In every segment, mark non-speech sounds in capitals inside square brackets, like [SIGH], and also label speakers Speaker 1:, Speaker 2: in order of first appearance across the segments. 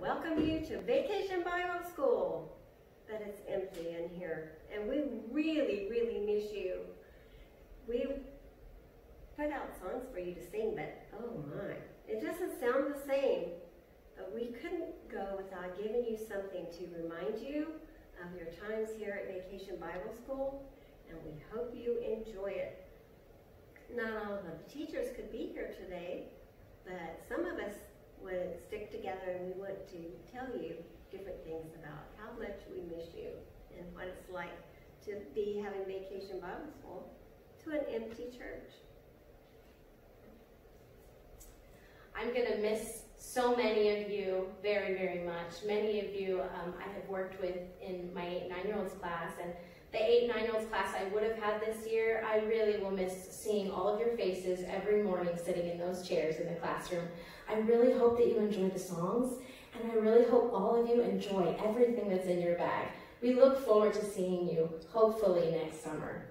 Speaker 1: welcome you to Vacation Bible School. But it's empty in here, and we really, really miss you. We put out songs for you to sing, but oh my, it doesn't sound the same. But we couldn't go without giving you something to remind you of your times here at Vacation Bible School, and we hope you enjoy it. Not all of the teachers could be here today, but some of us would stick together and we want to tell you different things about how much we miss you and what it's like to be having vacation Bible school to an empty church.
Speaker 2: I'm going to miss so many of you very, very much. Many of you um, I have worked with in my eight, nine-year-olds class, and the eight, nine-year-olds class I would have had this year, I really will miss seeing all of your faces every morning sitting in those chairs in the classroom. I really hope that you enjoy the songs, and I really hope all of you enjoy everything that's in your bag. We look forward to seeing you, hopefully next summer.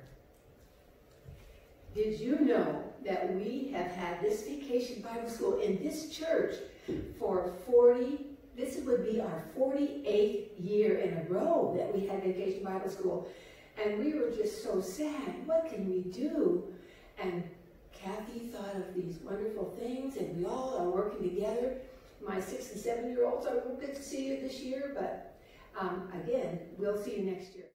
Speaker 3: Did you know that we have had this vacation Bible school in this church for 40, this would be our 48th year in a row that we had vacation Bible school. And we were just so sad. What can we do? And Kathy thought of these wonderful things, and we all are working together. My six and seven year olds, won't get to see you this year, but um, again, we'll see you next year.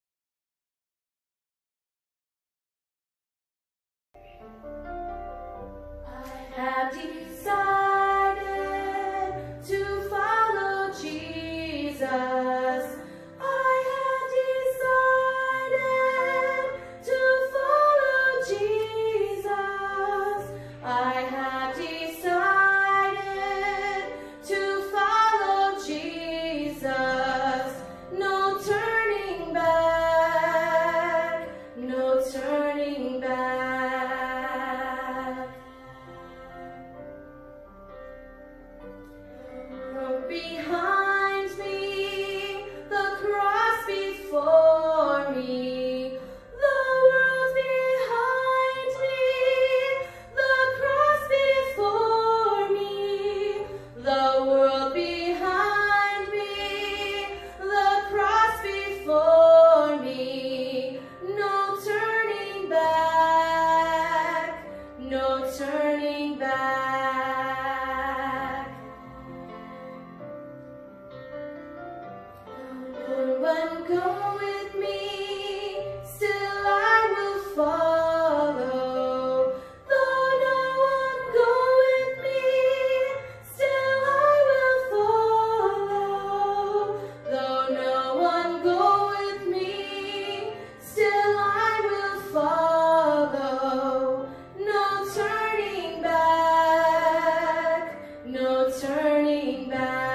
Speaker 3: turning back.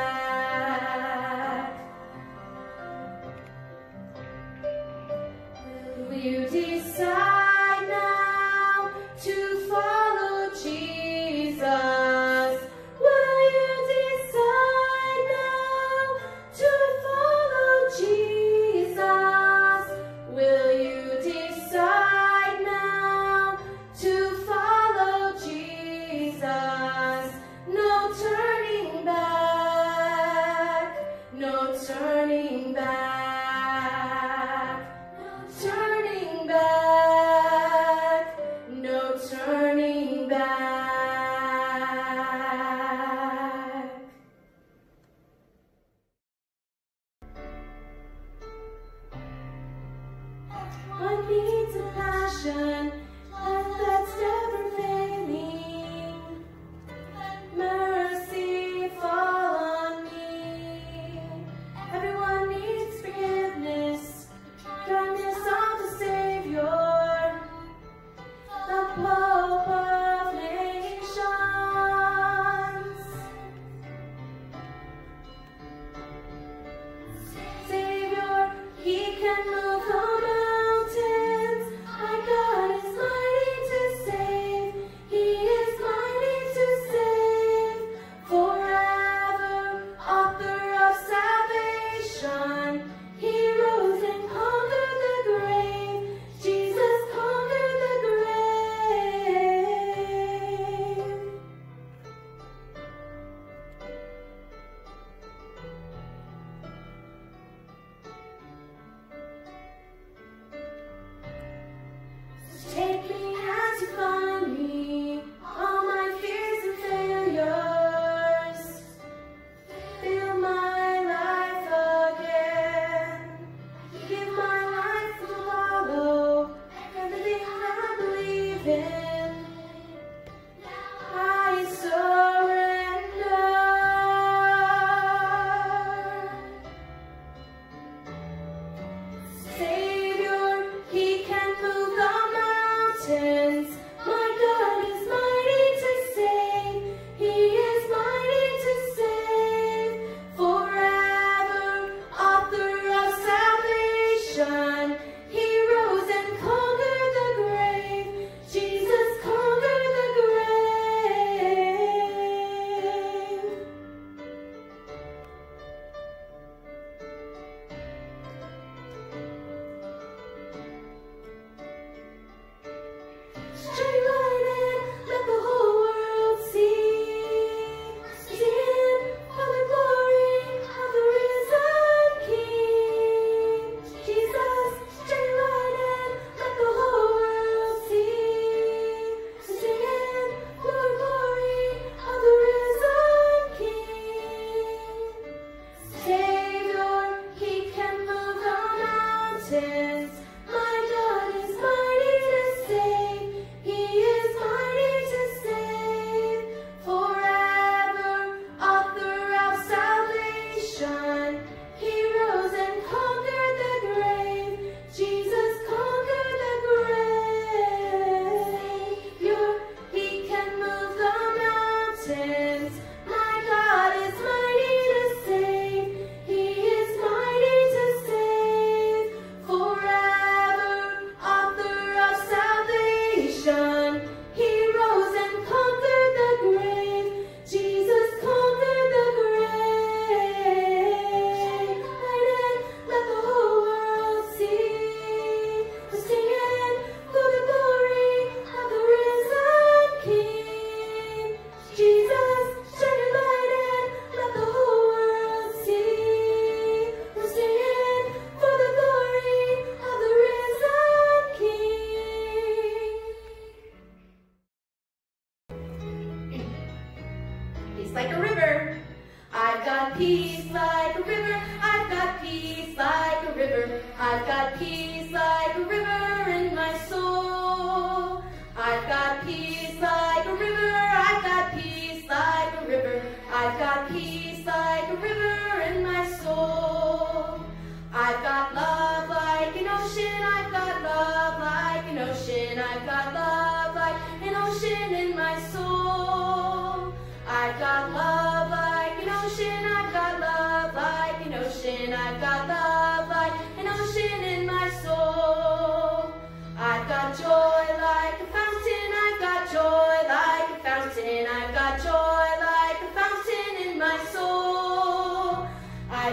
Speaker 3: Keys.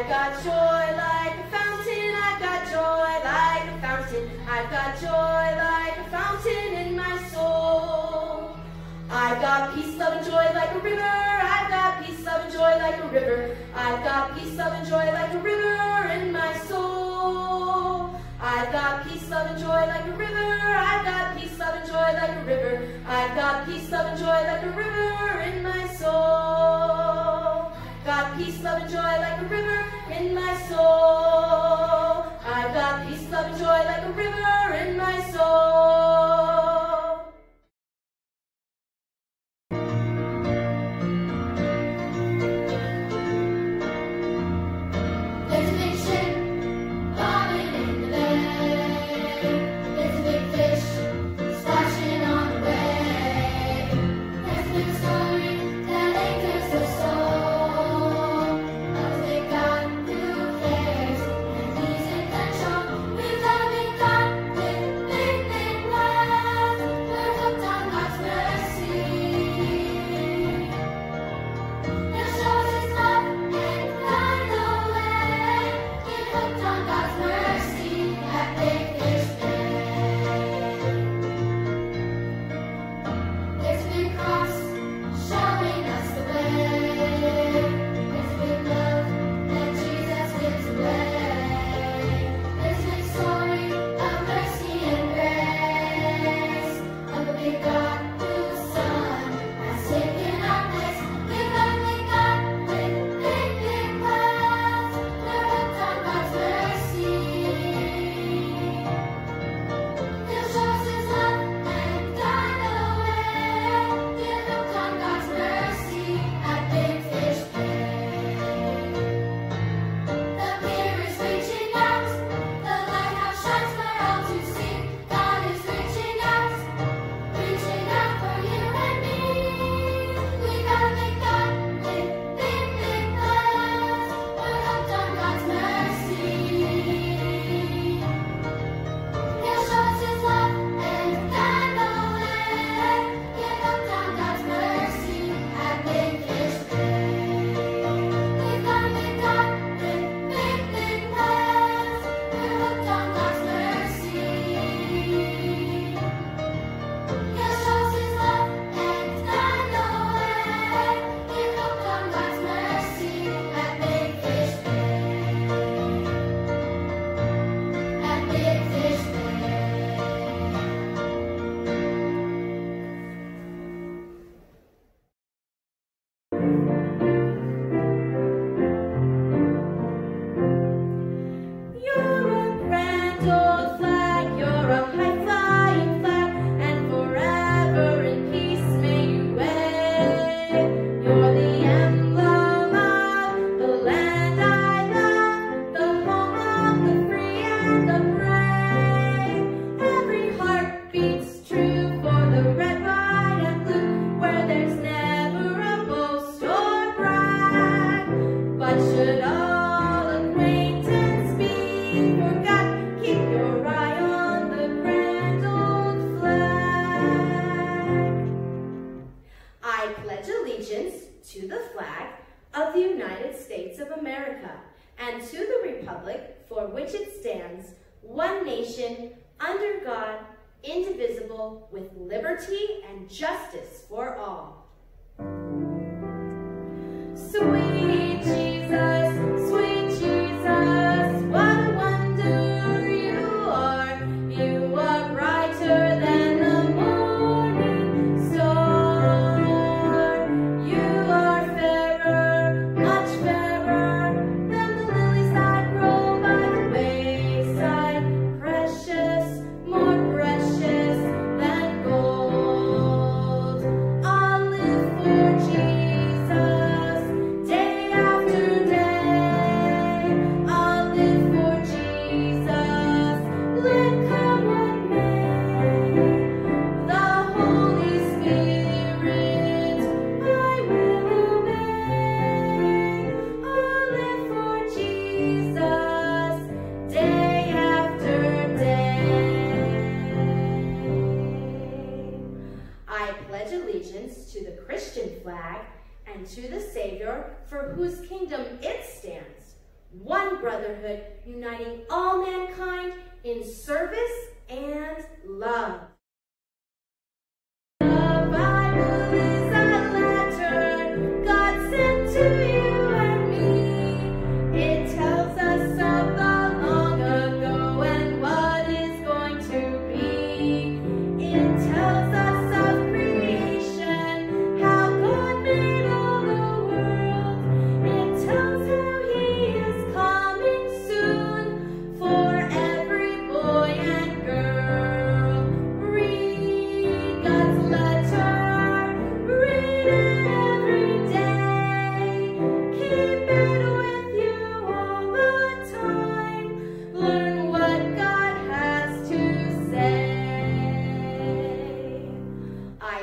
Speaker 3: I've got joy like a fountain, I've got joy like a fountain, I've got joy like a fountain in my soul. I've got peace, love, and joy like a river, I've got peace, love, and joy like a river, I've got peace, love, and joy like a river in my soul. I've got peace, love, and joy like a river, I've got peace, love, and joy like a river, I've got peace, love, and joy like a river in my soul. Got peace, love, and joy like a river in my soul. I've got peace, love, and joy like a river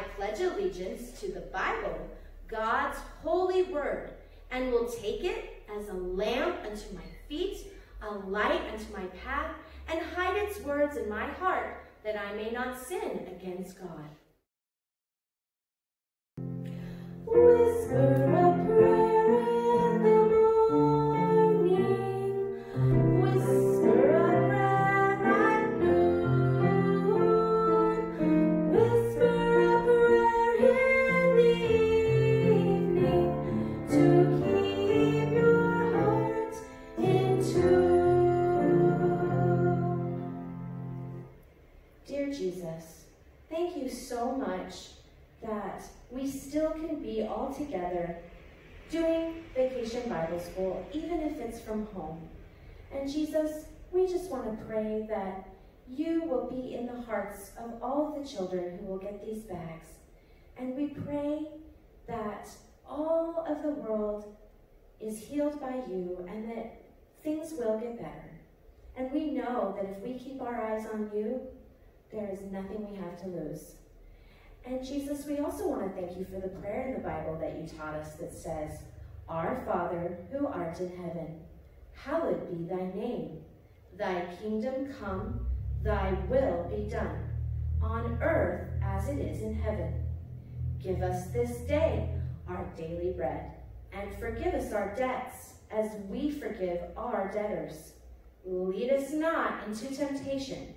Speaker 3: I pledge allegiance to the Bible, God's holy word, and will take it as a lamp unto my feet, a light unto my path, and hide its words in my heart, that I may not sin against God. Whisper Jesus, thank you so much that we still can be all together doing Vacation Bible School, even if it's from home. And Jesus, we just want to pray that you will be in the hearts of all the children who will get these bags. And we pray that all of the world is healed by you and that things will get better. And we know that if we keep our eyes on you, there is nothing we have to lose. And Jesus, we also want to thank you for the prayer in the Bible that you taught us that says, Our Father, who art in heaven, hallowed be thy name. Thy kingdom come, thy will be done, on earth as it is in heaven. Give us this day our daily bread, and forgive us our debts as we forgive our debtors. Lead us not into temptation,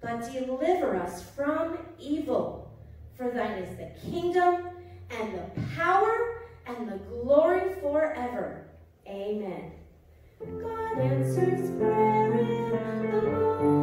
Speaker 3: but deliver us from evil. For thine is the kingdom and the power and the glory forever. Amen. God answers prayer in the.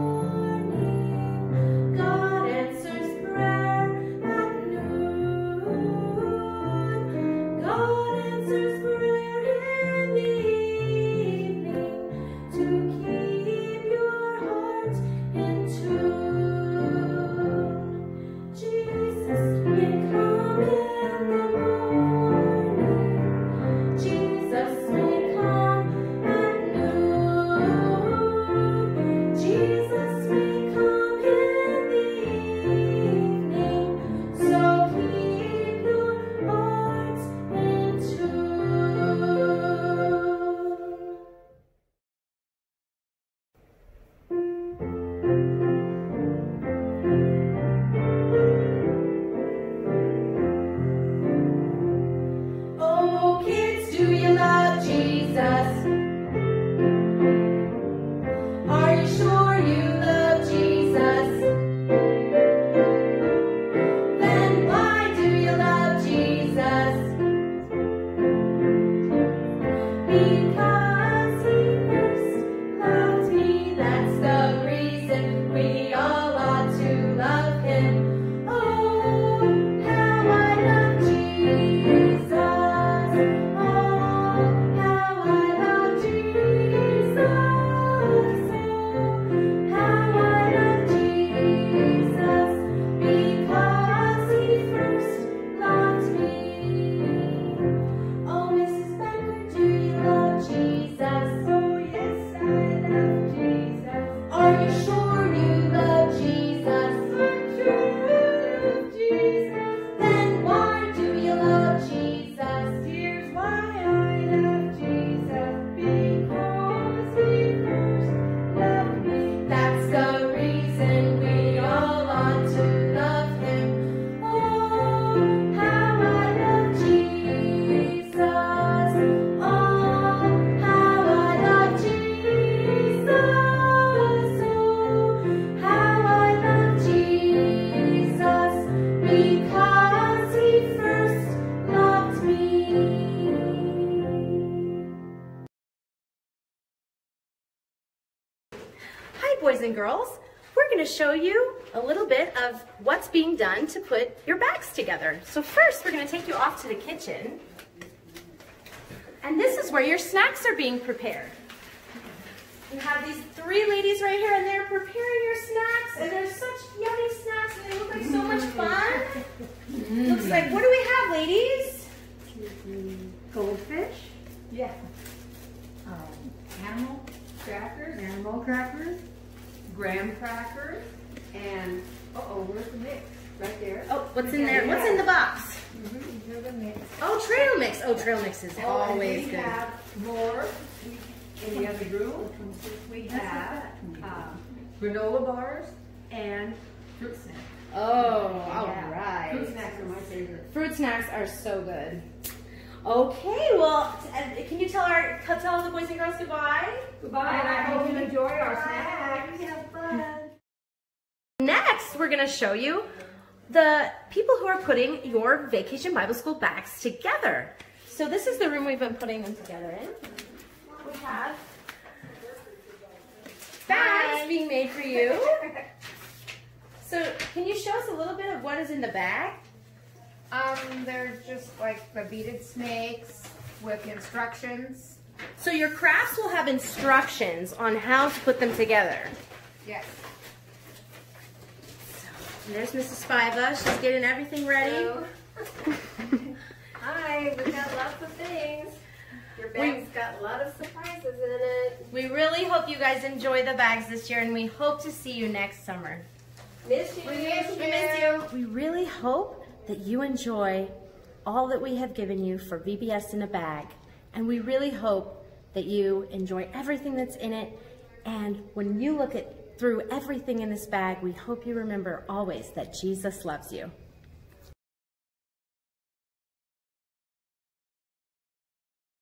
Speaker 3: Show you a little bit of what's being done to put your bags together. So first, we're gonna take you off to the kitchen. And this is where your snacks are being prepared. You have these three ladies right here and they're preparing your snacks and they're such yummy snacks and they look like so much fun. Looks like, what do we have, ladies?
Speaker 4: Goldfish,
Speaker 2: Yeah.
Speaker 4: um, animal crackers, animal crackers, graham crackers, and, uh-oh, where's the mix? Right there.
Speaker 3: Oh, what's in there? What's in the box?
Speaker 4: The mix.
Speaker 3: Oh, trail mix. Oh, trail mix is
Speaker 4: Oh,
Speaker 3: always
Speaker 4: we
Speaker 3: good.
Speaker 4: We have more in the other room. We have, um, granola bars and fruit snacks.
Speaker 3: Oh, all
Speaker 4: Yeah.
Speaker 3: right.
Speaker 4: Fruit snacks are my favorite.
Speaker 3: Fruit snacks are so good. Okay, well, can you tell our tell the boys and girls goodbye?
Speaker 4: Goodbye, and I hope you enjoy our snacks.
Speaker 3: Next, we're going to show you the people who are putting your Vacation Bible School bags together. So this is the room we've been putting them together in. We have bags being made for you. So can you show us a little bit of what is in the bag?
Speaker 5: Um, they're just like the beaded snakes with instructions.
Speaker 3: So your crafts will have instructions on how to put them together.
Speaker 5: Yes.
Speaker 3: And there's Mrs. Spiva. She's getting everything ready. [LAUGHS]
Speaker 1: Hi, we've got lots of things. Your bag's got a lot of surprises in it.
Speaker 3: We really hope you guys enjoy the bags this year and we hope to see you next summer.
Speaker 1: Miss you.
Speaker 5: We miss you.
Speaker 3: We really hope that you enjoy all that we have given you for VBS in a bag. And we really hope that you enjoy everything that's in it. And when you look at through everything in this bag, we hope you remember always that Jesus loves you.